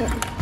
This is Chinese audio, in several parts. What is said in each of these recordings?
Awesome.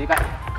Đi!